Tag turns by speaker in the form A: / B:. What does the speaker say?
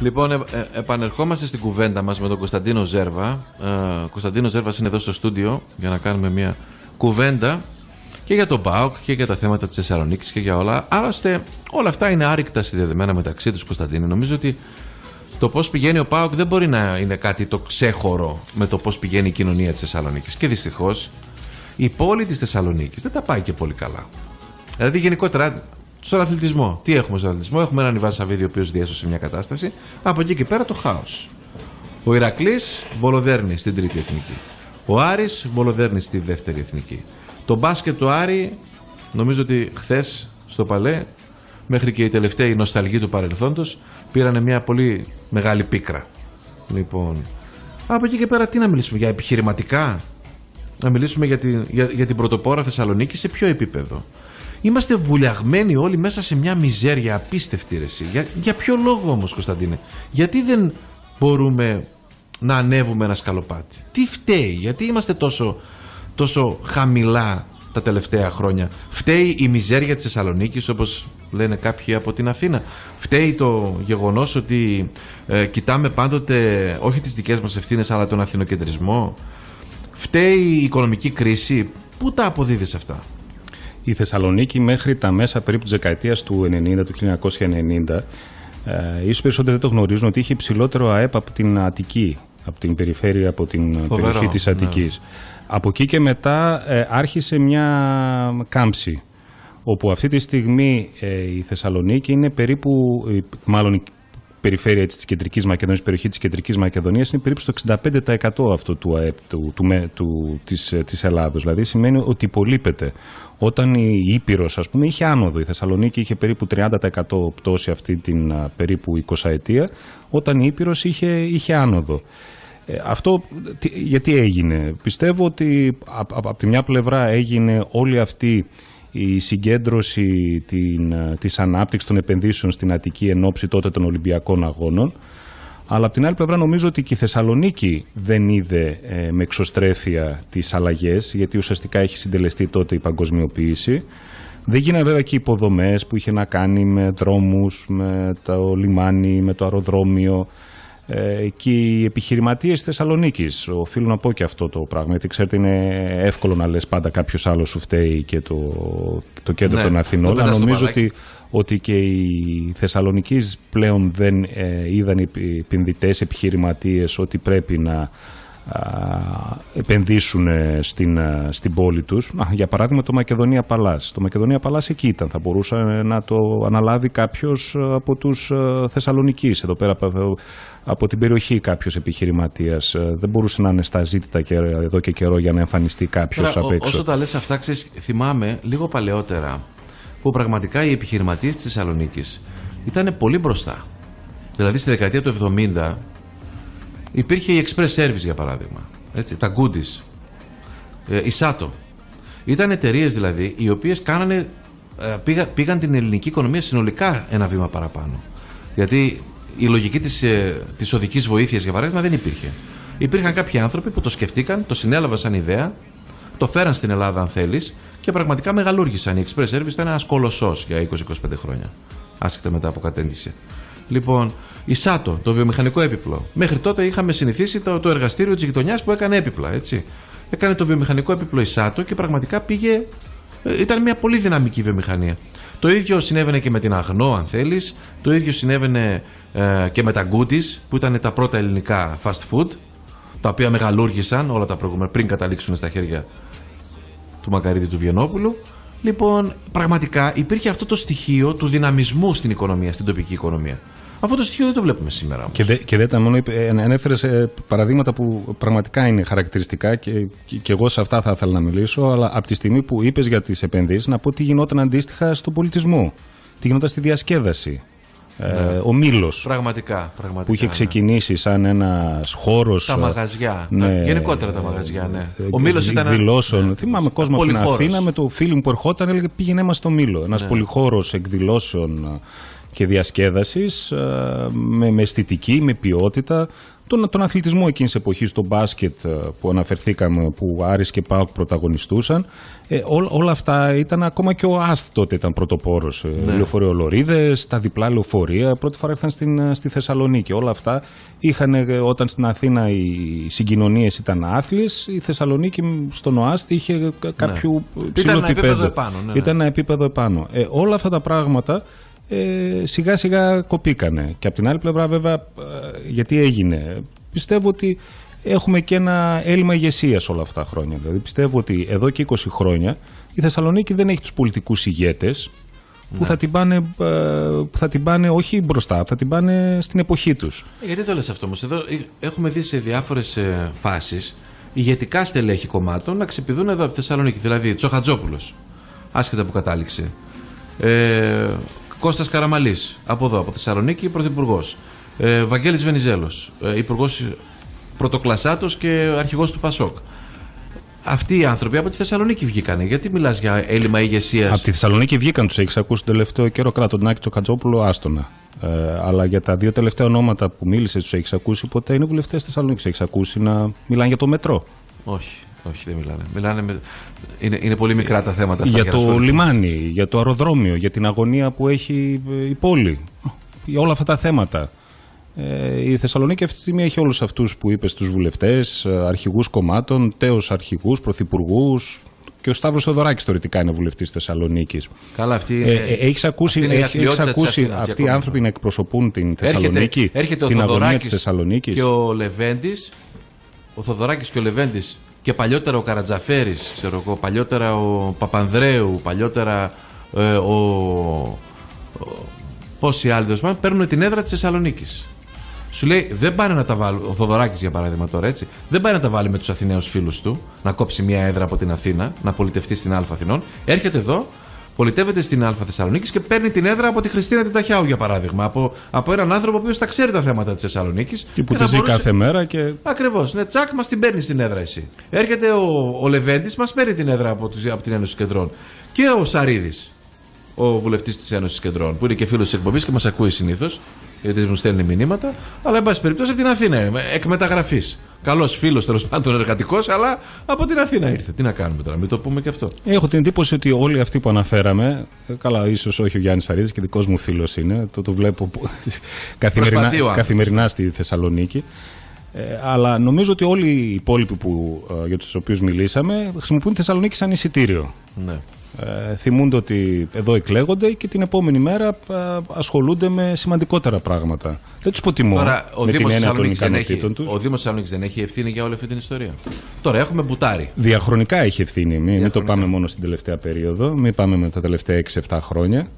A: Λοιπόν, ε, ε, επανερχόμαστε στην κουβέντα μας με τον Κωνσταντίνο Ζέρβα. Ε, ο Κωνσταντίνο Ζέρβα είναι εδώ στο στούντιο για να κάνουμε μια κουβέντα και για τον ΠΑΟΚ και για τα θέματα της Θεσσαλονίκης και για όλα. Άλλωστε, όλα αυτά είναι άρρηκτα συνδεδεμένα μεταξύ τους Κωνσταντίνου. Νομίζω ότι το πώς πηγαίνει ο ΠΑΟΚ δεν μπορεί να είναι κάτι το ξέχωρο με το πώς πηγαίνει η κοινωνία της Θεσσαλονίκης. Και δυστυχώς η πόλη της Θεσσαλονίκης δεν τα πάει και πολύ καλά. Δηλαδή, γενικότερα, στον αθλητισμό. Τι έχουμε στον αθλητισμό, έχουμε έναν Ιβάν Σαββίδη ο οποίος διέσωσε μια κατάσταση. Από εκεί και πέρα το χάος. Ο Ηρακλής βολοδέρνει στην τρίτη εθνική. Ο Άρης βολοδέρνει στη δεύτερη εθνική. Το μπάσκετ του Άρη, νομίζω ότι χθες στο Παλέ, μέχρι και οι τελευταίοι νοσταλγοί του παρελθόντος, πήρανε μια πολύ μεγάλη πίκρα. Λοιπόν, από εκεί και πέρα τι να μιλήσουμε, για επιχειρηματικά, να μιλήσουμε για την, για, για την πρωτοπόρα Θεσσαλονίκη σε ποιο επίπεδο; Είμαστε βουλιαγμένοι όλοι μέσα σε μια μιζέρια απίστευτη ρεσί. Για, για ποιο λόγο όμως Κωνσταντίνε, γιατί δεν μπορούμε να ανέβουμε ένα σκαλοπάτι; Τι φταίει, γιατί είμαστε τόσο, τόσο χαμηλά τα τελευταία χρόνια; Φταίει η μιζέρια της Θεσσαλονίκης, όπως λένε κάποιοι από την Αθήνα. Φταίει το γεγονός ότι ε, κοιτάμε πάντοτε όχι τις δικές μας ευθύνες αλλά τον αθηνοκεντρισμό. Φταίει η οικονομική κρίση. Πού τα αποδίδεις αυτά;
B: Η Θεσσαλονίκη μέχρι τα μέσα περίπου της δεκαετίας του 90, του 1990 ε, ίσως περισσότεροι δεν το γνωρίζουν ότι είχε υψηλότερο ΑΕΠ από την Αττική, από την περιφέρεια, από την Φοβερό, περιοχή της ναι. Αττικής. Από εκεί και μετά ε, άρχισε μια κάμψη όπου αυτή τη στιγμή ε, η Θεσσαλονίκη είναι περίπου, ε, μάλλον περιφέρεια της κεντρικής Μακεδονίας, η περιοχής της κεντρικής Μακεδονίας είναι περίπου στο 65% αυτό του ΑΕΠ του, του, του, της, της Ελλάδος. Δηλαδή σημαίνει ότι υπολείπεται. Όταν η Ήπειρος ας πούμε είχε άνοδο, η Θεσσαλονίκη είχε περίπου 30% πτώση αυτή την περίπου 20 ετία, όταν η Ήπειρος είχε, είχε άνοδο. Ε, αυτό γιατί έγινε. Πιστεύω ότι από τη μια πλευρά έγινε όλη αυτή η συγκέντρωση την, ε, της ανάπτυξης των επενδύσεων στην Αττική εν ώψη τότε των Ολυμπιακών Αγώνων. Αλλά από την άλλη πλευρά νομίζω ότι και η Θεσσαλονίκη δεν είδε ε, με εξωστρέφεια τις αλλαγές γιατί ουσιαστικά έχει συντελεστεί τότε η παγκοσμιοποίηση. Δεν γίνανε βέβαια και υποδομές που είχε να κάνει με δρόμους, με το λιμάνι, με το αεροδρόμιο, ε, και οι επιχειρηματίες τη Θεσσαλονίκης. Οφείλω να πω και αυτό το πράγμα, γιατί ξέρετε είναι εύκολο να λες πάντα κάποιος άλλος σου φταίει και το, το κέντρο ναι, των Αθηνών. Αλλά νομίζω ότι, ότι και οι Θεσσαλονίκη πλέον δεν ε, είδαν οι επενδυτές, επιχειρηματίες ότι πρέπει να επενδύσουν στην, στην πόλη τους. για παράδειγμα το Μακεδονία Παλάς. Το Μακεδονία Παλάς εκεί ήταν. Θα μπορούσε να το αναλάβει κάποιος από τους Θεσσαλονικείς. Εδώ πέρα από την περιοχή κάποιος επιχειρηματίας. Δεν μπορούσε να είναι στα ζήτητα και εδώ και καιρό για να εμφανιστεί κάποιος απ' έξω.
A: Όσο τα λες αυτά, ξέρεις, θυμάμαι λίγο παλαιότερα που πραγματικά οι επιχειρηματίες της Θεσσαλονίκης ήταν πολύ μπροστά. Δηλαδή στη δεκαετία του 70 Υπήρχε η Express Service για παράδειγμα. Έτσι, τα Goodies. Ε, η Sato. Ήταν εταιρείες δηλαδή οι οποίες κάνανε. Ε, πήγα, πήγαν την ελληνική οικονομία συνολικά ένα βήμα παραπάνω. Γιατί η λογική της ε, της οδικής βοήθειας για παράδειγμα δεν υπήρχε. Υπήρχαν κάποιοι άνθρωποι που το σκεφτήκαν, το συνέλαβαν σαν ιδέα, το φέραν στην Ελλάδα αν θέλεις και πραγματικά μεγαλούργησαν. Η Express Service ήταν ένας κολοσσός για 20-25 χρόνια. Άσχετα μετά από κατέντηση. Λοιπόν, η ΣΑΤΟ, το βιομηχανικό έπιπλο. Μέχρι τότε είχαμε συνηθίσει το, το εργαστήριο της γειτονιάς που έκανε έπιπλα. Έτσι. Έκανε το βιομηχανικό έπιπλο η ΣΑΤΟ και πραγματικά πήγε. Ε, ήταν μια πολύ δυναμική βιομηχανία. Το ίδιο συνέβαινε και με την Αγνό, αν θέλεις. Το ίδιο συνέβαινε ε, και με τα Goodies, που ήταν τα πρώτα ελληνικά fast food, τα οποία μεγαλούργησαν όλα τα προηγούμενα πριν καταλήξουν στα χέρια του Μακαρίτη του Βιενόπουλου. Λοιπόν, πραγματικά υπήρχε αυτό το στοιχείο του δυναμισμού στην οικονομία, στην τοπική οικονομία. Αυτό το στοιχείο δεν το βλέπουμε σήμερα. Όμως.
B: Και, δε, και δεν ήταν μόνο. Ε, Ανέφερες παραδείγματα που πραγματικά είναι χαρακτηριστικά και, και εγώ σε αυτά θα ήθελα να μιλήσω. Αλλά από τη στιγμή που είπες για τις επενδύσεις, να πω τι γινόταν αντίστοιχα στον πολιτισμό. Τι γινόταν στη διασκέδαση. Ε, ναι. ο Μήλος.
A: Πραγματικά, πραγματικά.
B: Που είχε ναι. ξεκινήσει σαν ένας χώρος.
A: Τα μαγαζιά. Ναι, γενικότερα τα μαγαζιά, ναι. Ε, ο Μήλος ήταν.
B: Εκδηλώσεων. Ναι, Θυμάμαι κόσμο από την Αθήνα με το φίλο που ερχόταν έλεγε πήγαινε μας στο Μήλο. Ένας ναι. πολυχώρος εκδηλώσεων και διασκέδασης ε, με, με αισθητική, με ποιότητα τον, τον αθλητισμό εκείνης τη εποχής, το μπάσκετ ε, που αναφερθήκαμε, που Άρης και Πάοκ πρωταγωνιστούσαν. Ε, ό, όλα αυτά ήταν ακόμα και ο Αστ τότε ήταν πρωτοπόρος. Ε, ναι. Λεωφορειολορίδε, τα διπλά λεωφορεία. Πρώτη φορά ήρθαν στην, ε, στη Θεσσαλονίκη. Όλα αυτά είχαν όταν στην Αθήνα οι συγκοινωνίες ήταν άθλιες, η Θεσσαλονίκη στον ΟΑΣΤ είχε κάποιο ναι. ψηλό
A: ήταν επίπεδο. Επάνω,
B: ναι, ναι. Ήταν ένα επίπεδο επάνω. Ε, όλα αυτά τα πράγματα ε, σιγά σιγά κοπήκανε. Και από την άλλη πλευρά βέβαια ε, γιατί έγινε. Πιστεύω ότι έχουμε και ένα έλλειμμα ηγεσίας όλα αυτά τα χρόνια. Δηλαδή πιστεύω ότι εδώ και 20 χρόνια η Θεσσαλονίκη δεν έχει τους πολιτικούς ηγέτες που, ναι. θα την πάνε, ε, που θα την πάνε όχι μπροστά, θα την πάνε στην εποχή τους.
A: Ε, γιατί το λες αυτό όμως, εδώ έχουμε δει σε διάφορες φάσεις ηγετικά στελέχη κομμάτων να ξεπηδούν εδώ από τη Θεσσαλονίκη. Δηλαδή Τσοχατζόπουλος, άσχετα που κατάληξε. Ε, Κώστας Καραμαλής, από εδώ, από Θεσσαλονίκη, πρωθυπουργός. Ε, Βαγγέλης Βενιζέλος, ε, υπουργός πρωτοκλασσάτος και αρχηγός του ΠΑΣΟΚ. Αυτοί οι άνθρωποι από τη Θεσσαλονίκη βγήκανε. Γιατί μιλάς για έλλειμμα ηγεσίας;
B: Από τη Θεσσαλονίκη βγήκαν, τους έχεις ακούσει τον τελευταίο καιρό. Καλά, τον Νάκη Τσοκατζόπουλο, άστονα. Ε, αλλά για τα δύο τελευταία ονόματα που μίλησες, τους έχεις ακούσει ποτέ; Είναι βουλευτές της Θεσσαλονίκης. Έχεις ακούσει να μιλάνε για το μετρό;
A: Όχι. Όχι, δεν μιλάνε. μιλάνε με... είναι, είναι πολύ μικρά τα θέματα
B: αυτά. Για, το λιμάνι, για το αεροδρόμιο, για την αγωνία που έχει ε, η πόλη. Για όλα αυτά τα θέματα. Ε, η Θεσσαλονίκη αυτή τη στιγμή έχει όλους αυτούς που είπες στους βουλευτές, ε, αρχηγούς κομμάτων, τέος αρχηγούς, πρωθυπουργούς. Και ο Σταύρος Θοδωράκη θεωρητικά είναι βουλευτής Θεσσαλονίκης.
A: Καλά, αυτή είναι. Ε,
B: έχεις ακούσει, αυτή έχεις ακούσει αυτοί οι άνθρωποι να εκπροσωπούν την Θεσσαλονίκη, έρχεται,
A: έρχεται
B: την αγωνία της Θεσσαλονίκης;
A: Και ο Λεβέντης, ο Θοδωράκη και ο Λεβέντης και παλιότερα ο Καρατζαφέρης, ξέρω εγώ, παλιότερα ο Παπανδρέου, παλιότερα ε, ο, ο, πόσοι άλλοι δεν παίρνουν την έδρα της Θεσσαλονίκης. Σου λέει δεν πάνε να τα βάλει, ο Θοδωράκης για παράδειγμα τώρα έτσι, δεν πάει να τα βάλει με τους Αθηναίους φίλους του, να κόψει μια έδρα από την Αθήνα, να πολιτευτεί στην Α Αθηνών, έρχεται εδώ, πολιτεύεται στην Α Θεσσαλονίκης και παίρνει την έδρα από τη Χριστίνα Τιταχιάου, για παράδειγμα. Από, από έναν άνθρωπο ο οποίος τα ξέρει τα θέματα της Θεσσαλονίκης.
B: Και που τη ζει κάθε μέρα και.
A: Ακριβώς. Ναι, τσακ, μας την παίρνει την έδρα εσύ. Έρχεται ο, ο Λεβέντης, μας παίρνει την έδρα από, από την Ένωση Κεντρών. Και ο Σαρίδης, ο βουλευτής της Ένωσης Κεντρών, που είναι και φίλος της εκπομπής και μας ακούει συνήθως, γιατί μου στέλνει μηνύματα. Αλλά, εν πάση περιπτώσει, από την Αθήνα είναι, εκ μεταγραφής. Καλός φίλος τέλος πάντων εργατικός, αλλά από την Αθήνα ήρθε. Τι να κάνουμε τώρα, μην το πούμε και αυτό.
B: Έχω την εντύπωση ότι όλοι αυτοί που αναφέραμε, καλά, ίσως όχι ο Γιάννης Αρίδης και δικός μου φίλος είναι, το, το βλέπω καθημερινά, καθημερινά στη Θεσσαλονίκη. Ε, αλλά νομίζω ότι όλοι οι υπόλοιποι που, ε, για τους οποίους μιλήσαμε χρησιμοποιούν τη Θεσσαλονίκη σαν εισιτήριο.
A: Ναι
B: ε, θυμούνται ότι εδώ εκλέγονται και την επόμενη μέρα ε, ασχολούνται με σημαντικότερα πράγματα. Δεν τους υποτιμώ
A: Τώρα,
B: ο Δήμος
A: Ο Δήμος Θεσσαλονίκης δεν έχει ευθύνη για όλη αυτή την ιστορία. Τώρα έχουμε μπουτάρι.
B: Διαχρονικά έχει ευθύνη. Μην, μην το πάμε μόνο στην τελευταία περίοδο. Μην πάμε με τα τελευταία 6-7 χρόνια.